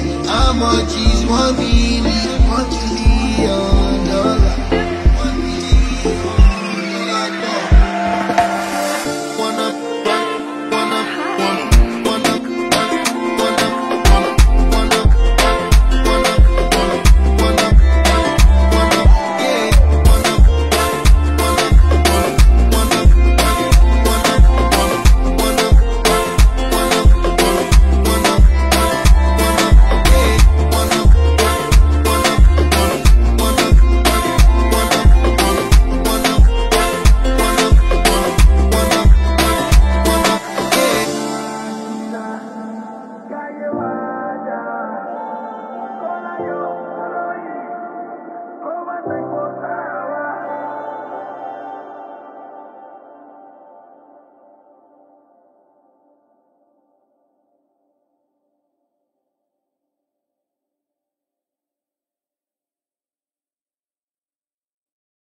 I go pay.